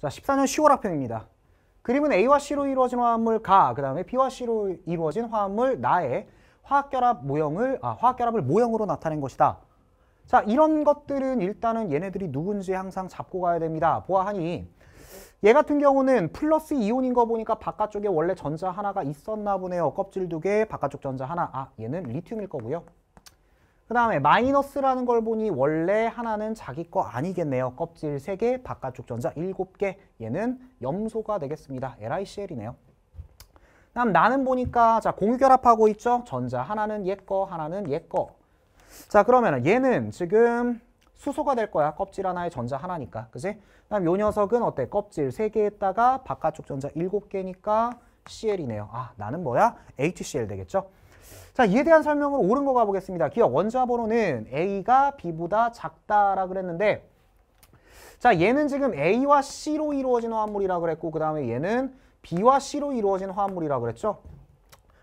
자, 14년 10월 학평입니다. 그림은 A와 C로 이루어진 화합물 가, 그 다음에 B와 C로 이루어진 화합물 나의 화학결합 모형을, 아, 화학결합을 모형으로 나타낸 것이다. 자, 이런 것들은 일단은 얘네들이 누군지 항상 잡고 가야 됩니다. 보아하니 얘 같은 경우는 플러스 이온인 거 보니까 바깥쪽에 원래 전자 하나가 있었나 보네요. 껍질 두 개, 바깥쪽 전자 하나. 아, 얘는 리튬일 거고요. 그 다음에 마이너스라는 걸 보니 원래 하나는 자기 거 아니겠네요. 껍질 세 개, 바깥쪽 전자 일곱 개. 얘는 염소가 되겠습니다. LiCl이네요. 다음 나는 보니까 자 공유결합하고 있죠. 전자 하나는 얘 거, 하나는 얘 거. 자 그러면 얘는 지금 수소가 될 거야. 껍질 하나에 전자 하나니까. 그지? 그다음 요 녀석은 어때? 껍질 세 개에다가 바깥쪽 전자 일곱 개니까 CL이네요. 아 나는 뭐야? HCl 되겠죠? 자, 이에 대한 설명을 옳은 거 가보겠습니다. 기억 원자 번호는 A가 B보다 작다라 그랬는데 자, 얘는 지금 A와 C로 이루어진 화합물이라 그랬고 그 다음에 얘는 B와 C로 이루어진 화합물이라 그랬죠.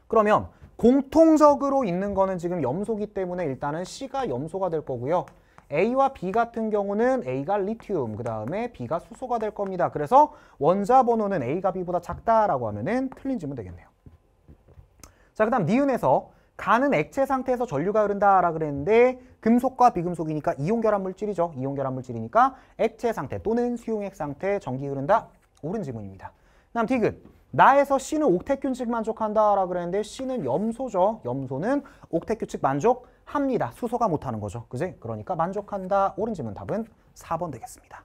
그러면 공통적으로 있는 거는 지금 염소기 때문에 일단은 C가 염소가 될 거고요. A와 B 같은 경우는 A가 리튬, 그 다음에 B가 수소가 될 겁니다. 그래서 원자 번호는 A가 B보다 작다라고 하면은 틀린 질문 되겠네요. 자, 그 다음 니은에서 가는 액체 상태에서 전류가 흐른다라 그랬는데 금속과 비금속이니까 이온 결합 물질이죠. 이온 결합 물질이니까 액체 상태 또는 수용액 상태 전기 흐른다. 옳은 질문입니다. 다음 디귿. 나에서 C는 옥텟 규칙 만족한다라 그랬는데 C는 염소죠. 염소는 옥텟 규칙 만족합니다. 수소가 못하는 거죠. 그지? 그러니까 만족한다. 옳은 질문 답은 4번 되겠습니다.